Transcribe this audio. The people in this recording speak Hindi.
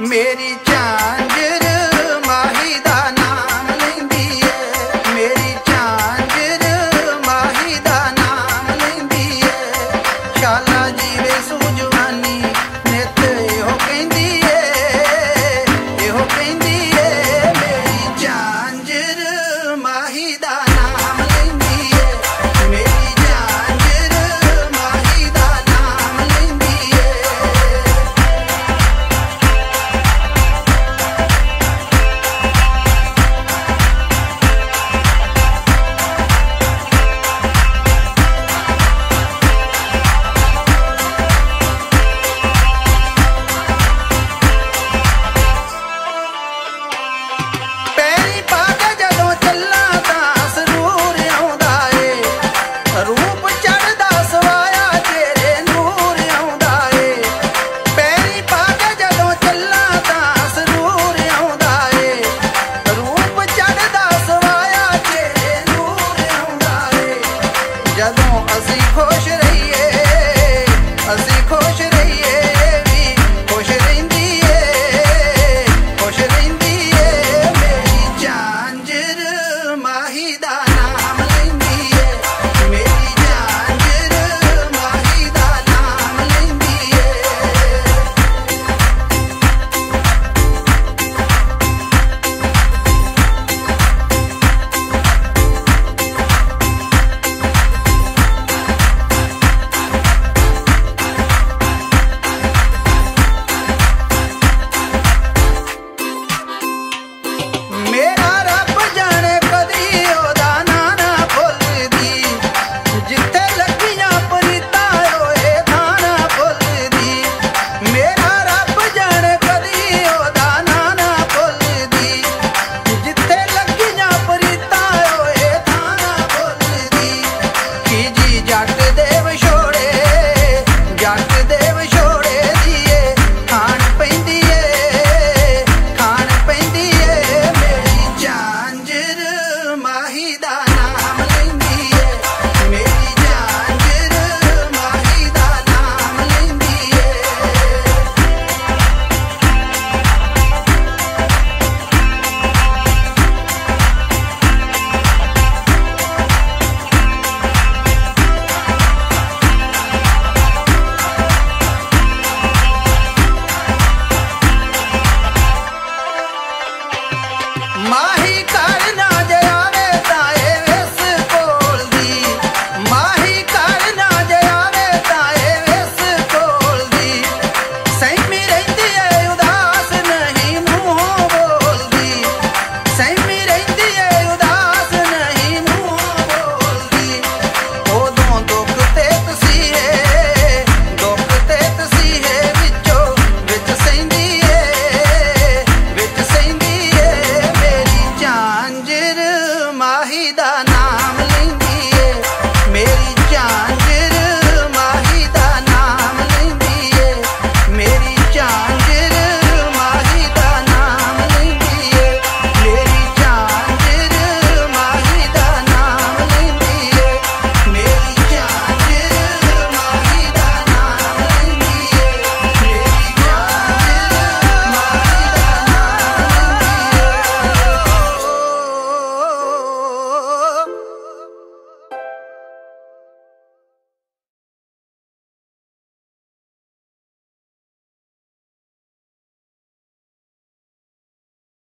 मेरी चाँद fazer roxo. My I'm.